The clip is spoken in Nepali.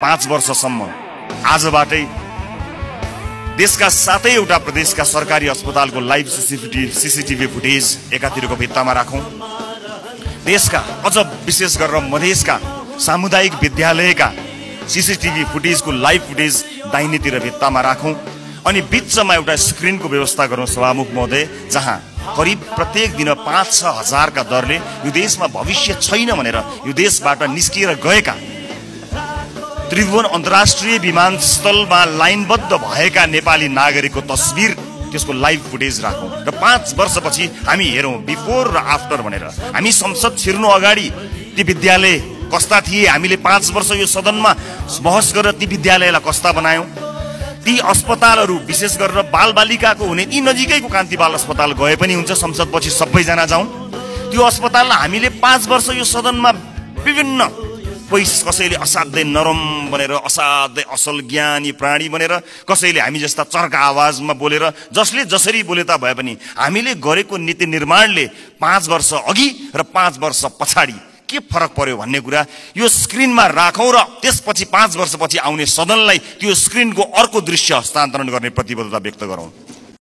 पाँच वर्षसम्म। आजबाटै देशका सातैवटा प्रदेशका सरकारी अस्पतालको लाइभ सिसिटिभी सिसिटिभी फुटेज एकातिरको भित्तामा राखौँ। देशका अझ विशेष गरेर मधेसका सामुदायिक विद्यालयका सिसिटिभी फुटेजको लाइभ फुटेज दाहिनेतिर भित्तामा राखौँ अनि बिचमा एउटा स्क्रिनको व्यवस्था गरौँ सभामुख महोदय जहाँ करिब प्रत्येक दिन पाँच छ हजारका दरले यो देशमा भविष्य छैन भनेर यो देशबाट निस्किएर गएका त्रिभुवन अन्तर्राष्ट्रिय विमानस्थलमा लाइनबद्ध भएका नेपाली नागरिकको तस्बिर त्यसको लाइभ फुटेज राखौँ। र पाँच वर्षपछि हामी हेरौँ बिफोर र आफ्टर भनेर। हामी संसद छिर्नु अगाडि ती विद्यालय कस्ता थिए? हामीले पाँच वर्ष यो सदनमा बहस गरेर ती विद्यालयलाई कस्ता बनायौँ? ती अस्पतालहरू विशेष गरेर बालबालिकाको हुने यी नजिकैको कान्ति बाल अस्पताल गए पनि हुन्छ संसदपछि सबैजना जाउँ। त्यो अस्पताललाई हामीले पाँच वर्ष यो सदनमा विभिन्न पैस कसैले असाध्यै नरम बनेर असाध्यै असल ज्ञानी प्राणी बनेर कसैले हामी जस्ता चर्का आवाजमा बोलेर जसले जसरी बोले ता भए पनि हामीले गरेको नीति निर्माणले पाँच वर्ष अघि र पाँच वर्ष पछाडि के फरक पर्यो भन्ने कुरा यो स्क्रिनमा राखौँ र त्यसपछि पाँच वर्षपछि आउने सदनलाई त्यो स्क्रिनको अर्को दृश्य हस्तान्तरण गर्ने प्रतिबद्धता व्यक्त गरौँ।